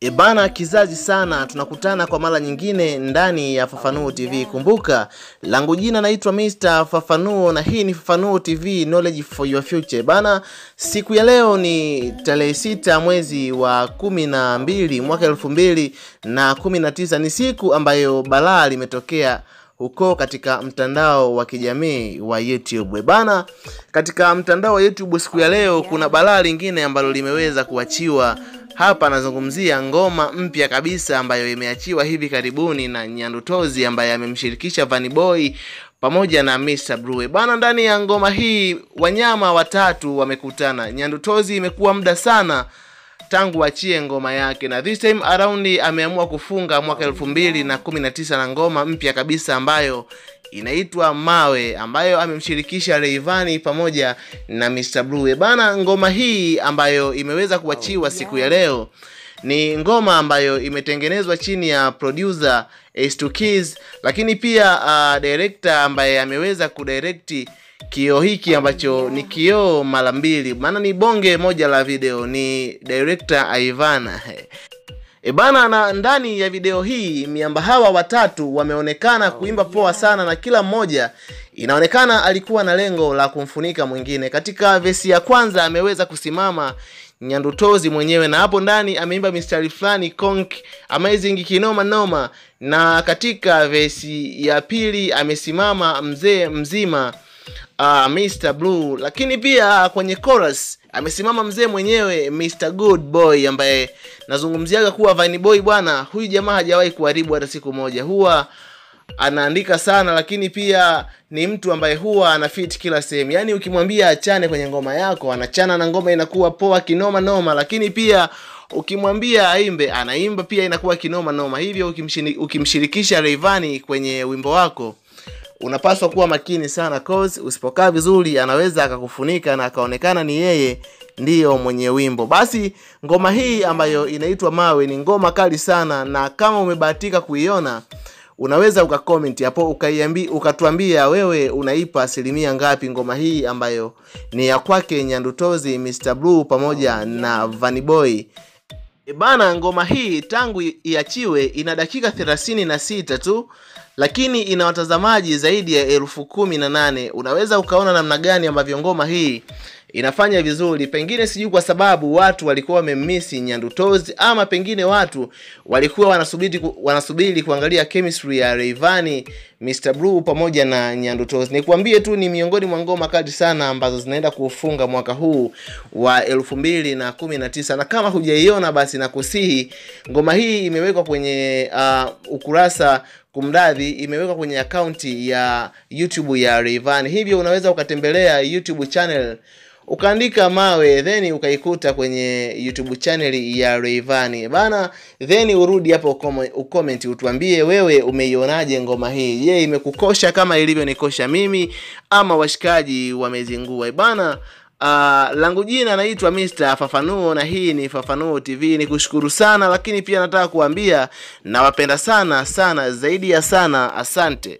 Ebana kizazi sana, tunakutana kwa mara nyingine ndani ya Fafanuo TV. Kumbuka langu jina naitwa Mr. Fafanuo na hii ni Fafanuo TV, knowledge for your future. Bana, siku ya leo ni tarehe sita mwezi wa kumi na mbili mwaka elfu mbili na kumi na tisa. Ni siku ambayo balaa limetokea huko katika mtandao wa kijamii wa YouTube. Bana, katika mtandao wa YouTube siku ya leo kuna balaa lingine ambalo limeweza kuachiwa hapa anazungumzia ngoma mpya kabisa ambayo imeachiwa hivi karibuni na Nyandutozi ambaye amemshirikisha Vanny Boy pamoja na Mr. Brue. Bana, ndani ya ngoma hii wanyama watatu wamekutana. Nyandutozi imekuwa muda sana tangu achie ngoma yake na this time around ameamua kufunga mwaka elfu mbili na kumi na tisa na ngoma mpya kabisa ambayo inaitwa Mawe ambayo amemshirikisha Rayvanny pamoja na Mr. Blue. Bana, ngoma hii ambayo imeweza kuachiwa siku ya leo ni ngoma ambayo imetengenezwa chini ya producer Ace2 Keys, lakini pia uh, director ambaye ameweza kudirect kioo hiki ambacho ni kioo mara mbili, maana ni bonge moja la video, ni director Ivana. E bana, na ndani ya video hii miamba hawa watatu wameonekana kuimba poa sana, na kila mmoja inaonekana alikuwa na lengo la kumfunika mwingine. Katika vesi ya kwanza ameweza kusimama Nyandutozi mwenyewe, na hapo ndani ameimba mistari fulani conk amazing kinoma noma, na katika vesi ya pili amesimama mzee mzima uh, Mr. Blue, lakini pia kwenye chorus amesimama mzee mwenyewe Mr. Good Boy ambaye nazungumziaga kuwa Vine Boy bwana, huyu jamaa hajawahi kuharibu hata siku moja, huwa anaandika sana, lakini pia ni mtu ambaye huwa anafit kila sehemu. Yaani ukimwambia achane kwenye ngoma yako, anachana na ngoma inakuwa poa kinoma noma, lakini pia ukimwambia aimbe, anaimba pia inakuwa kinoma noma. Hivyo ukimshirikisha Rayvanny kwenye wimbo wako unapaswa kuwa makini sana cause usipokaa vizuri anaweza akakufunika na akaonekana ni yeye ndiyo mwenye wimbo. Basi ngoma hii ambayo inaitwa Mawe ni ngoma kali sana, na kama umebahatika kuiona unaweza ukakomenti hapo ukaiambi ukatuambia wewe unaipa asilimia ngapi ngoma hii ambayo ni ya kwake Nyandutozi, Mr. Blue pamoja na Vanny Boy. E bana, ngoma hii tangu iachiwe ina dakika thelathini na sita tu lakini ina watazamaji zaidi ya elfu kumi na nane. Unaweza ukaona namna gani ambavyo ngoma hii inafanya vizuri. Pengine sijui kwa sababu watu walikuwa wamemisi Nyandutozi, ama pengine watu walikuwa wanasubiri wanasubiri kuangalia chemistry ya Rayvanny, Mr. Blue pamoja na Nyandutozi. Nikwambie tu ni miongoni mwa ngoma kali sana ambazo zinaenda kufunga mwaka huu wa elfu mbili na na kama hujaiona basi nakusihi, ngoma hii imewekwa kwenye uh, ukurasa kumradhi, imewekwa kwenye akaunti ya YouTube ya Rayvanny, hivyo unaweza ukatembelea YouTube channel ukaandika Mawe then ukaikuta kwenye YouTube channel ya Rayvanny bana, then urudi hapo ucomment utuambie wewe umeionaje ngoma hii. Je, imekukosha kama ilivyonikosha mimi ama washikaji wamezingua bana? Uh, langu jina naitwa Mr. Fafanuo na hii ni Fafanuo TV. Ni kushukuru sana, lakini pia nataka kuambia nawapenda sana sana zaidi ya sana. Asante.